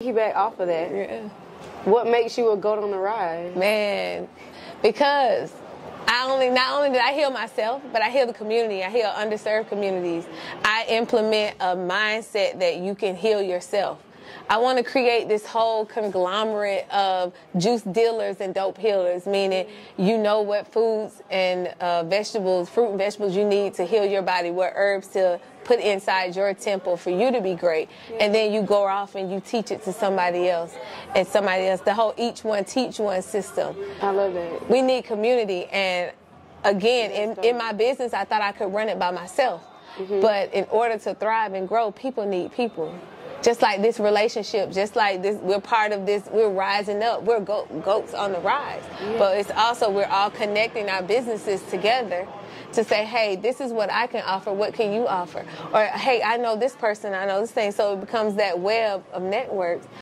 back off of that. Yeah. What makes you a goat on the ride? Man, because I only not only did I heal myself, but I heal the community. I heal underserved communities. I implement a mindset that you can heal yourself. I want to create this whole conglomerate of juice dealers and dope healers, meaning you know what foods and uh, vegetables, fruit and vegetables you need to heal your body, what herbs to put inside your temple for you to be great. And then you go off and you teach it to somebody else and somebody else. The whole each one teach one system. I love that. We need community. And again, in, in my business, I thought I could run it by myself. But in order to thrive and grow, people need people. Just like this relationship, just like this, we're part of this, we're rising up. We're go- goats on the rise. But it's also, we're all connecting our businesses together to say, hey, this is what I can offer. What can you offer? Or, hey, I know this person, I know this thing. So it becomes that web of networks